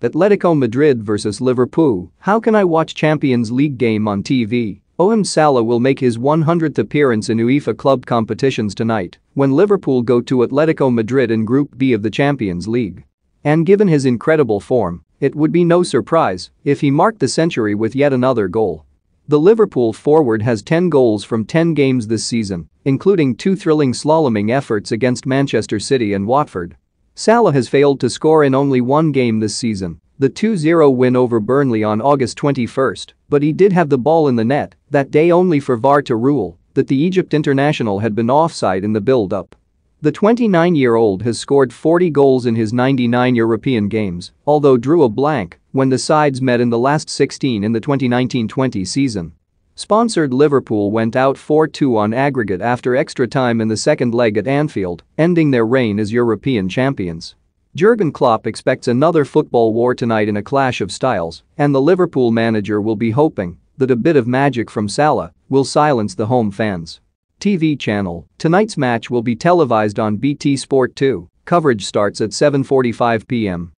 Atletico Madrid vs Liverpool. How can I watch Champions League game on TV? Mohamed Salah will make his 100th appearance in UEFA club competitions tonight when Liverpool go to Atletico Madrid in Group B of the Champions League. And given his incredible form, it would be no surprise if he marked the century with yet another goal. The Liverpool forward has 10 goals from 10 games this season, including two thrilling slaloming efforts against Manchester City and Watford. Salah has failed to score in only one game this season, the 2-0 win over Burnley on August 21, but he did have the ball in the net that day only for VAR to rule that the Egypt international had been offside in the build-up. The 29-year-old has scored 40 goals in his 99 European games, although drew a blank when the sides met in the last 16 in the 2019-20 season. Sponsored Liverpool went out 4-2 on aggregate after extra time in the second leg at Anfield, ending their reign as European champions. Jurgen Klopp expects another football war tonight in a clash of styles, and the Liverpool manager will be hoping that a bit of magic from Salah will silence the home fans. TV channel, tonight's match will be televised on BT Sport 2, coverage starts at 7.45 p.m.